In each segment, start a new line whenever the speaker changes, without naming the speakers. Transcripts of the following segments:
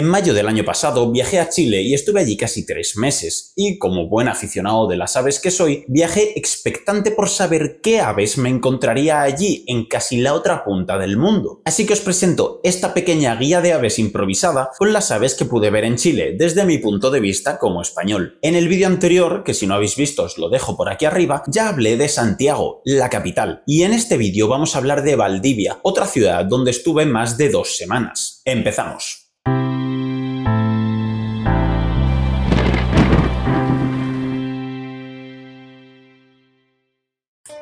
En mayo del año pasado viajé a Chile y estuve allí casi tres meses, y como buen aficionado de las aves que soy, viajé expectante por saber qué aves me encontraría allí en casi la otra punta del mundo. Así que os presento esta pequeña guía de aves improvisada con las aves que pude ver en Chile desde mi punto de vista como español. En el vídeo anterior, que si no habéis visto os lo dejo por aquí arriba, ya hablé de Santiago, la capital, y en este vídeo vamos a hablar de Valdivia, otra ciudad donde estuve más de dos semanas. Empezamos.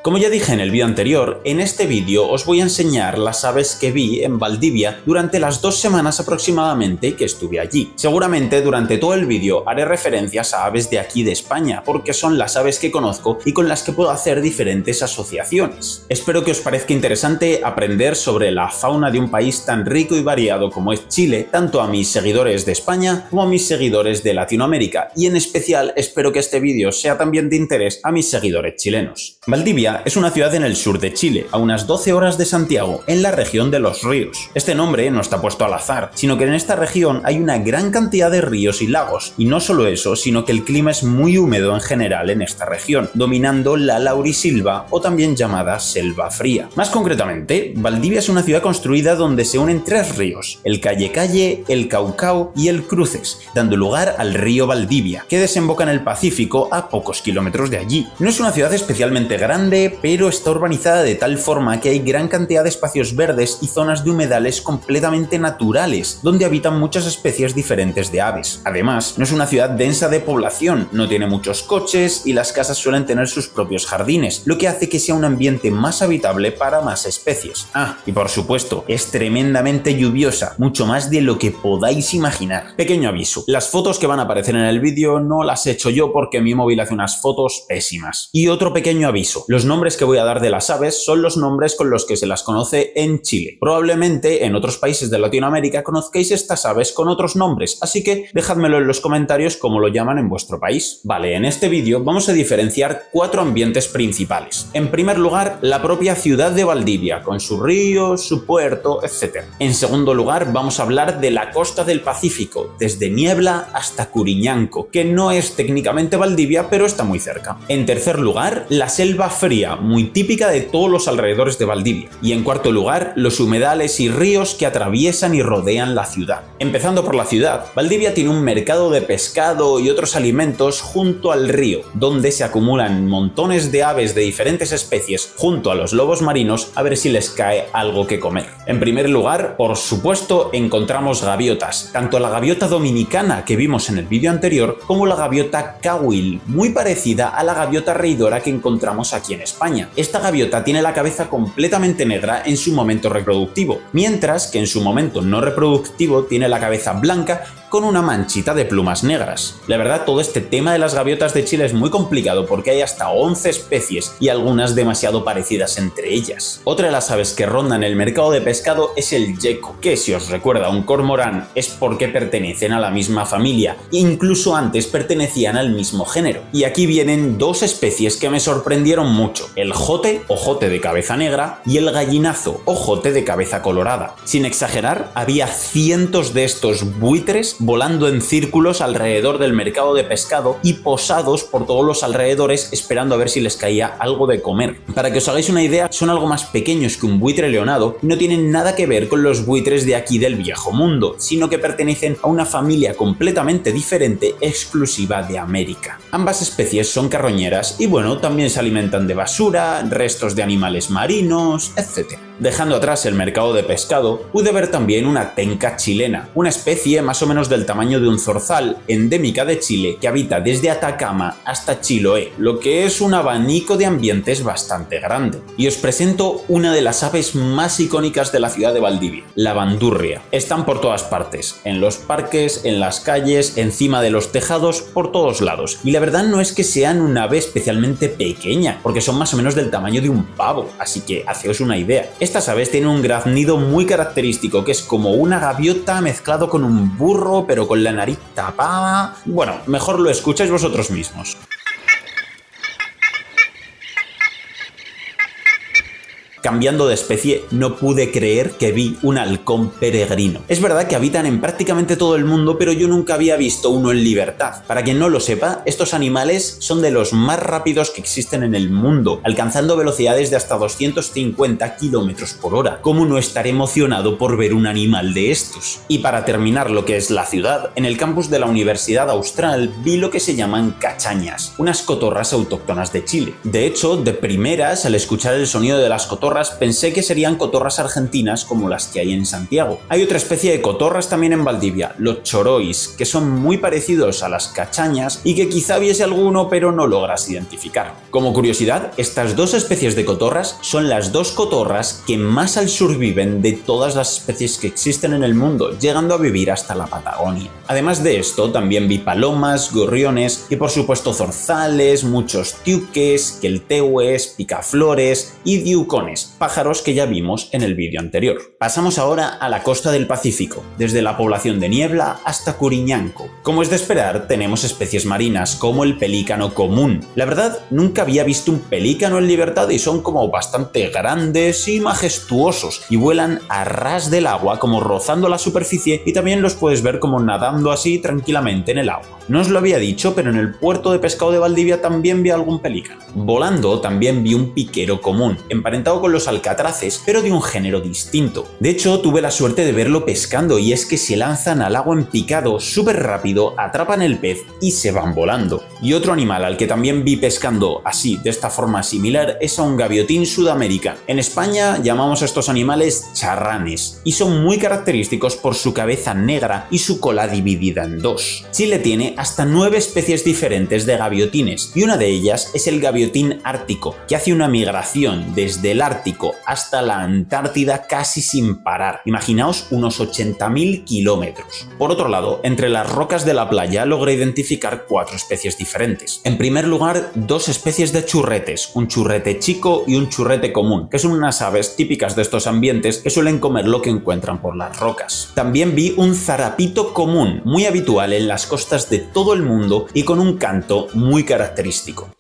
Como ya dije en el vídeo anterior, en este vídeo os voy a enseñar las aves que vi en Valdivia durante las dos semanas aproximadamente que estuve allí. Seguramente durante todo el vídeo haré referencias a aves de aquí de España, porque son las aves que conozco y con las que puedo hacer diferentes asociaciones. Espero que os parezca interesante aprender sobre la fauna de un país tan rico y variado como es Chile, tanto a mis seguidores de España como a mis seguidores de Latinoamérica, y en especial espero que este vídeo sea también de interés a mis seguidores chilenos. Valdivia es una ciudad en el sur de Chile, a unas 12 horas de Santiago, en la región de los ríos. Este nombre no está puesto al azar, sino que en esta región hay una gran cantidad de ríos y lagos, y no solo eso, sino que el clima es muy húmedo en general en esta región, dominando la laurisilva o también llamada selva fría. Más concretamente, Valdivia es una ciudad construida donde se unen tres ríos, el Calle Calle, el Caucao y el Cruces, dando lugar al río Valdivia, que desemboca en el Pacífico a pocos kilómetros de allí. No es una ciudad especialmente grande, pero está urbanizada de tal forma que hay gran cantidad de espacios verdes y zonas de humedales completamente naturales, donde habitan muchas especies diferentes de aves. Además, no es una ciudad densa de población, no tiene muchos coches y las casas suelen tener sus propios jardines, lo que hace que sea un ambiente más habitable para más especies. Ah, y por supuesto, es tremendamente lluviosa, mucho más de lo que podáis imaginar. Pequeño aviso, las fotos que van a aparecer en el vídeo no las he hecho yo porque mi móvil hace unas fotos pésimas. Y otro pequeño aviso, los nombres que voy a dar de las aves son los nombres con los que se las conoce en Chile. Probablemente en otros países de Latinoamérica conozcáis estas aves con otros nombres, así que dejádmelo en los comentarios cómo lo llaman en vuestro país. Vale, en este vídeo vamos a diferenciar cuatro ambientes principales. En primer lugar, la propia ciudad de Valdivia, con su río, su puerto, etc. En segundo lugar, vamos a hablar de la costa del Pacífico, desde Niebla hasta Curiñanco, que no es técnicamente Valdivia, pero está muy cerca. En tercer lugar, la selva fría, muy típica de todos los alrededores de Valdivia. Y en cuarto lugar, los humedales y ríos que atraviesan y rodean la ciudad. Empezando por la ciudad, Valdivia tiene un mercado de pescado y otros alimentos junto al río, donde se acumulan montones de aves de diferentes especies junto a los lobos marinos a ver si les cae algo que comer. En primer lugar, por supuesto, encontramos gaviotas, tanto la gaviota dominicana que vimos en el vídeo anterior como la gaviota kawil, muy parecida a la gaviota reidora que encontramos aquí en España. Esta gaviota tiene la cabeza completamente negra en su momento reproductivo, mientras que en su momento no reproductivo tiene la cabeza blanca con una manchita de plumas negras. La verdad, todo este tema de las gaviotas de Chile es muy complicado porque hay hasta 11 especies y algunas demasiado parecidas entre ellas. Otra de las aves que rondan el mercado de pescado es el yeco, que si os recuerda un cormorán es porque pertenecen a la misma familia, incluso antes pertenecían al mismo género. Y aquí vienen dos especies que me sorprendieron mucho, el jote o jote de cabeza negra y el gallinazo o jote de cabeza colorada. Sin exagerar, había cientos de estos buitres volando en círculos alrededor del mercado de pescado y posados por todos los alrededores esperando a ver si les caía algo de comer. Para que os hagáis una idea, son algo más pequeños que un buitre leonado y no tienen nada que ver con los buitres de aquí del viejo mundo, sino que pertenecen a una familia completamente diferente exclusiva de América. Ambas especies son carroñeras y bueno, también se alimentan de basura, restos de animales marinos, etc. Dejando atrás el mercado de pescado, pude ver también una tenca chilena, una especie más o menos del tamaño de un zorzal, endémica de Chile, que habita desde Atacama hasta Chiloé, lo que es un abanico de ambientes bastante grande. Y os presento una de las aves más icónicas de la ciudad de Valdivia, la bandurria. Están por todas partes, en los parques, en las calles, encima de los tejados, por todos lados. Y la verdad no es que sean una ave especialmente pequeña, porque son más o menos del tamaño de un pavo, así que haceos una idea. Estas aves tienen un graznido muy característico, que es como una gaviota mezclado con un burro, pero con la nariz tapada. Bueno, mejor lo escucháis vosotros mismos. Cambiando de especie, no pude creer que vi un halcón peregrino. Es verdad que habitan en prácticamente todo el mundo, pero yo nunca había visto uno en libertad. Para quien no lo sepa, estos animales son de los más rápidos que existen en el mundo, alcanzando velocidades de hasta 250 km por hora. ¿Cómo no estar emocionado por ver un animal de estos? Y para terminar lo que es la ciudad, en el campus de la Universidad Austral vi lo que se llaman cachañas, unas cotorras autóctonas de Chile. De hecho, de primeras, al escuchar el sonido de las cotorras, pensé que serían cotorras argentinas como las que hay en Santiago. Hay otra especie de cotorras también en Valdivia, los chorois, que son muy parecidos a las cachañas y que quizá viese alguno pero no logras identificar. Como curiosidad, estas dos especies de cotorras son las dos cotorras que más al sur viven de todas las especies que existen en el mundo, llegando a vivir hasta la Patagonia. Además de esto, también vi palomas, gorriones y por supuesto zorzales, muchos tiuques, queltehues, picaflores y diucones, pájaros que ya vimos en el vídeo anterior. Pasamos ahora a la costa del Pacífico, desde la población de Niebla hasta Curiñanco. Como es de esperar, tenemos especies marinas como el pelícano común. La verdad, nunca había visto un pelícano en libertad y son como bastante grandes y majestuosos y vuelan a ras del agua como rozando la superficie y también los puedes ver como nadando así tranquilamente en el agua. No os lo había dicho, pero en el puerto de pescado de Valdivia también vi algún pelícano. Volando también vi un piquero común, emparentado los alcatraces, pero de un género distinto. De hecho, tuve la suerte de verlo pescando y es que se lanzan al agua en picado súper rápido, atrapan el pez y se van volando. Y otro animal al que también vi pescando así, de esta forma similar, es a un gaviotín sudamericano. En España llamamos a estos animales charranes y son muy característicos por su cabeza negra y su cola dividida en dos. Chile tiene hasta nueve especies diferentes de gaviotines y una de ellas es el gaviotín ártico, que hace una migración desde el Ártico hasta la Antártida casi sin parar. Imaginaos unos 80.000 kilómetros. Por otro lado, entre las rocas de la playa logré identificar cuatro especies diferentes. En primer lugar, dos especies de churretes, un churrete chico y un churrete común, que son unas aves típicas de estos ambientes que suelen comer lo que encuentran por las rocas. También vi un zarapito común, muy habitual en las costas de todo el mundo y con un canto muy característico.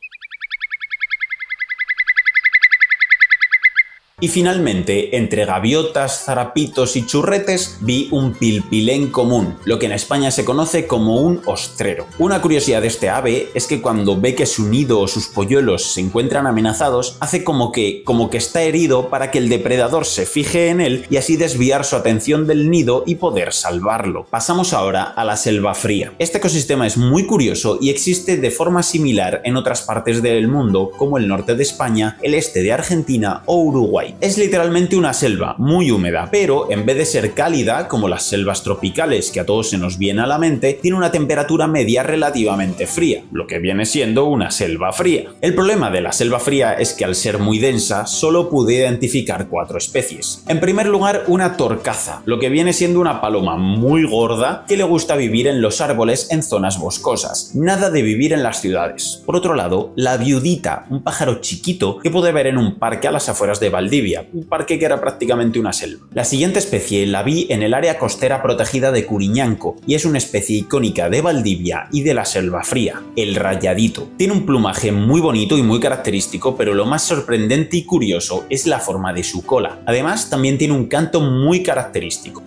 Y finalmente, entre gaviotas, zarapitos y churretes, vi un pilpilén común, lo que en España se conoce como un ostrero. Una curiosidad de este ave es que cuando ve que su nido o sus polluelos se encuentran amenazados, hace como que, como que está herido para que el depredador se fije en él y así desviar su atención del nido y poder salvarlo. Pasamos ahora a la selva fría. Este ecosistema es muy curioso y existe de forma similar en otras partes del mundo, como el norte de España, el este de Argentina o Uruguay. Es literalmente una selva muy húmeda, pero en vez de ser cálida, como las selvas tropicales que a todos se nos viene a la mente, tiene una temperatura media relativamente fría, lo que viene siendo una selva fría. El problema de la selva fría es que al ser muy densa, solo pude identificar cuatro especies. En primer lugar, una torcaza, lo que viene siendo una paloma muy gorda que le gusta vivir en los árboles en zonas boscosas, nada de vivir en las ciudades. Por otro lado, la viudita, un pájaro chiquito que pude ver en un parque a las afueras de Valdivia un parque que era prácticamente una selva. La siguiente especie la vi en el área costera protegida de Curiñanco y es una especie icónica de Valdivia y de la selva fría, el rayadito. Tiene un plumaje muy bonito y muy característico, pero lo más sorprendente y curioso es la forma de su cola. Además, también tiene un canto muy característico.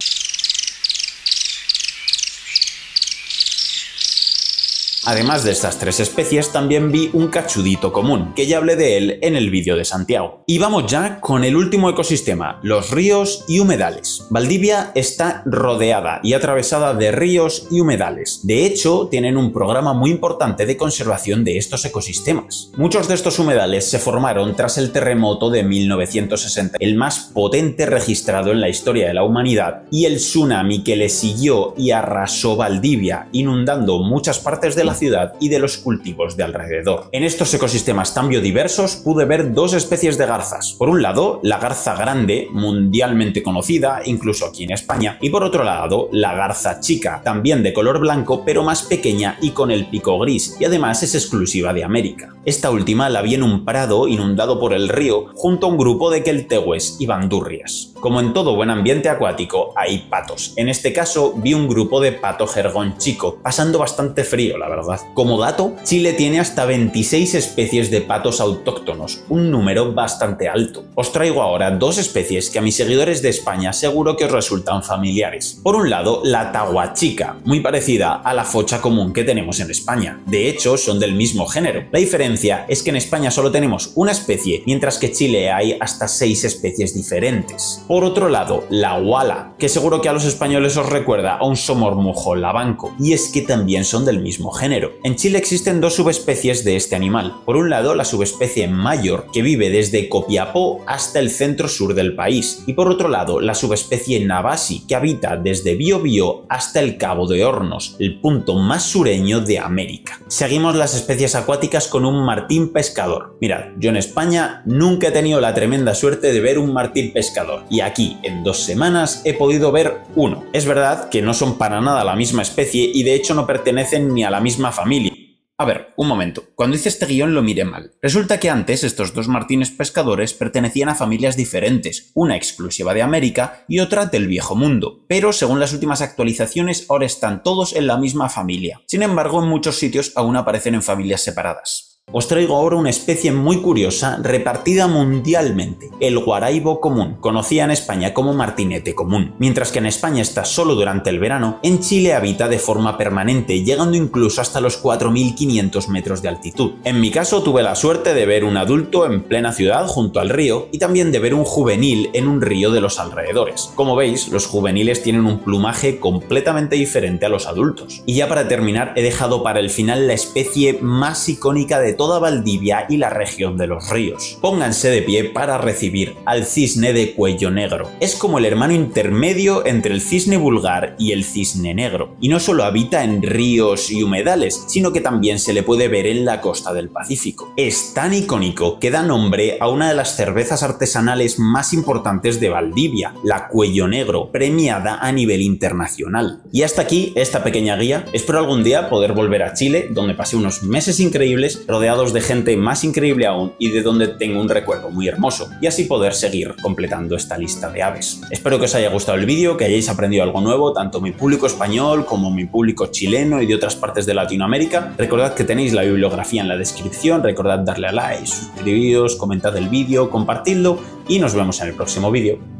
Además de estas tres especies, también vi un cachudito común, que ya hablé de él en el vídeo de Santiago. Y vamos ya con el último ecosistema, los ríos y humedales. Valdivia está rodeada y atravesada de ríos y humedales. De hecho, tienen un programa muy importante de conservación de estos ecosistemas. Muchos de estos humedales se formaron tras el terremoto de 1960, el más potente registrado en la historia de la humanidad, y el tsunami que le siguió y arrasó Valdivia, inundando muchas partes de la ciudad y de los cultivos de alrededor. En estos ecosistemas tan biodiversos pude ver dos especies de garzas. Por un lado, la garza grande, mundialmente conocida, incluso aquí en España, y por otro lado, la garza chica, también de color blanco, pero más pequeña y con el pico gris, y además es exclusiva de América. Esta última la vi en un prado inundado por el río junto a un grupo de queltehues y bandurrias. Como en todo buen ambiente acuático, hay patos. En este caso, vi un grupo de pato jergón chico, pasando bastante frío, la verdad. Como dato, Chile tiene hasta 26 especies de patos autóctonos, un número bastante alto. Os traigo ahora dos especies que a mis seguidores de España seguro que os resultan familiares. Por un lado, la tahuachica, muy parecida a la focha común que tenemos en España. De hecho, son del mismo género. La diferencia es que en España solo tenemos una especie, mientras que Chile hay hasta 6 especies diferentes. Por otro lado, la wala, que seguro que a los españoles os recuerda a un somormujo labanco, y es que también son del mismo género. En Chile existen dos subespecies de este animal. Por un lado, la subespecie mayor, que vive desde Copiapó hasta el centro sur del país, y por otro lado, la subespecie navasi, que habita desde Biobío hasta el Cabo de Hornos, el punto más sureño de América. Seguimos las especies acuáticas con un martín pescador. Mirad, yo en España nunca he tenido la tremenda suerte de ver un martín pescador, aquí, en dos semanas, he podido ver uno. Es verdad que no son para nada la misma especie y de hecho no pertenecen ni a la misma familia. A ver, un momento. Cuando hice este guion lo miré mal. Resulta que antes estos dos martines pescadores pertenecían a familias diferentes, una exclusiva de América y otra del viejo mundo. Pero según las últimas actualizaciones ahora están todos en la misma familia. Sin embargo, en muchos sitios aún aparecen en familias separadas. Os traigo ahora una especie muy curiosa repartida mundialmente, el guaraibo común, conocida en España como martinete común. Mientras que en España está solo durante el verano, en Chile habita de forma permanente, llegando incluso hasta los 4.500 metros de altitud. En mi caso tuve la suerte de ver un adulto en plena ciudad junto al río y también de ver un juvenil en un río de los alrededores. Como veis, los juveniles tienen un plumaje completamente diferente a los adultos. Y ya para terminar, he dejado para el final la especie más icónica de toda Valdivia y la región de los ríos. Pónganse de pie para recibir al cisne de cuello negro. Es como el hermano intermedio entre el cisne vulgar y el cisne negro. Y no solo habita en ríos y humedales, sino que también se le puede ver en la costa del Pacífico. Es tan icónico que da nombre a una de las cervezas artesanales más importantes de Valdivia, la Cuello Negro, premiada a nivel internacional. Y hasta aquí esta pequeña guía. Espero algún día poder volver a Chile, donde pasé unos meses increíbles rodeado de gente más increíble aún y de donde tengo un recuerdo muy hermoso, y así poder seguir completando esta lista de aves. Espero que os haya gustado el vídeo, que hayáis aprendido algo nuevo, tanto mi público español como mi público chileno y de otras partes de Latinoamérica. Recordad que tenéis la bibliografía en la descripción, recordad darle a like, suscribiros, comentad el vídeo, compartidlo y nos vemos en el próximo vídeo.